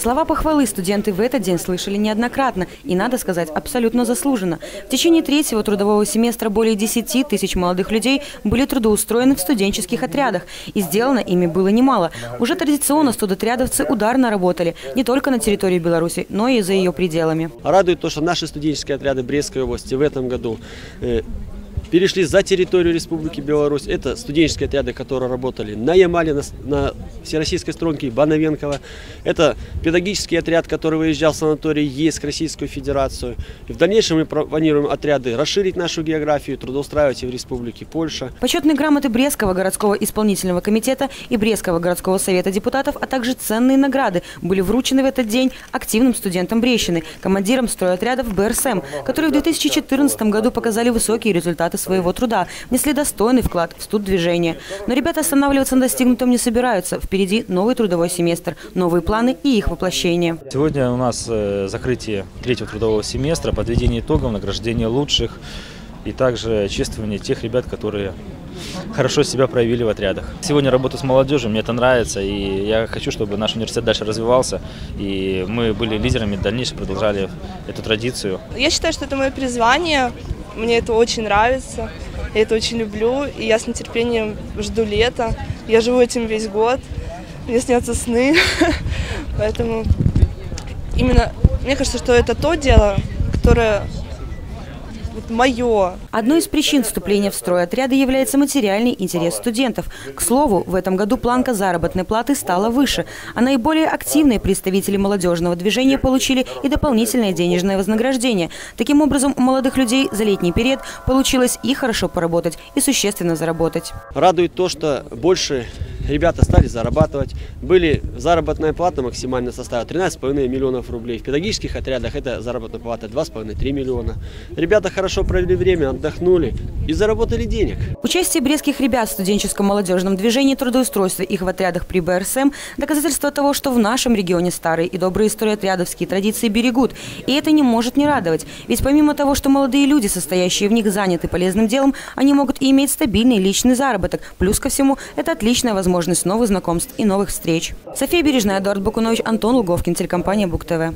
Слова похвалы студенты в этот день слышали неоднократно и, надо сказать, абсолютно заслуженно. В течение третьего трудового семестра более 10 тысяч молодых людей были трудоустроены в студенческих отрядах. И сделано ими было немало. Уже традиционно студотрядовцы ударно работали не только на территории Беларуси, но и за ее пределами. Радует то, что наши студенческие отряды Брестской области в этом году э, перешли за территорию Республики Беларусь. Это студенческие отряды, которые работали на Ямале, на, на Всероссийской струнке Бановенкова. Это педагогический отряд, который выезжал в санаторий ЕСК, Российскую Федерацию. И в дальнейшем мы планируем отряды расширить нашу географию, трудоустраивать и в Республике Польша. Почетные грамоты Брестского городского исполнительного комитета и Брестского городского совета депутатов, а также ценные награды были вручены в этот день активным студентам Брещины, командирам стройотрядов БРСМ, которые в 2014 году показали высокие результаты своего труда, внесли достойный вклад в студ-движение. Но ребята останавливаться на достигнутом не собираются. Впереди новый трудовой семестр, новые планы и их воплощение. Сегодня у нас э, закрытие третьего трудового семестра, подведение итогов, награждение лучших и также чествование тех ребят, которые хорошо себя проявили в отрядах. Сегодня работаю с молодежью, мне это нравится, и я хочу, чтобы наш университет дальше развивался, и мы были лидерами, дальнейшем продолжали эту традицию. Я считаю, что это мое призвание, мне это очень нравится, я это очень люблю, и я с нетерпением жду лета. Я живу этим весь год, мне снятся сны, поэтому именно мне кажется, что это то дело, которое вот мое. Одной из причин вступления в стройотряды является материальный интерес студентов. К слову, в этом году планка заработной платы стала выше, а наиболее активные представители молодежного движения получили и дополнительное денежное вознаграждение. Таким образом, у молодых людей за летний период получилось и хорошо поработать, и существенно заработать. Радует то, что больше ребята стали зарабатывать. Были заработная плата максимально составила 13,5 миллионов рублей. В педагогических отрядах это заработная плата 2,5-3 миллиона. Ребята хорошо провели время, отдохнули и заработали денег. Участие брестских ребят в студенческом молодежном движении трудоустройства их в отрядах при БРСМ – доказательство того, что в нашем регионе старые и добрые истории отрядовские традиции берегут. И это не может не радовать. Ведь помимо того, что молодые люди, состоящие в них, заняты полезным делом, они могут и иметь стабильный личный заработок. Плюс ко всему, это отличная возможность новых знакомств и новых встреч. София Бережная, Эдуард Бакунович, Антон Луговкин, телекомпания Бук ТВ.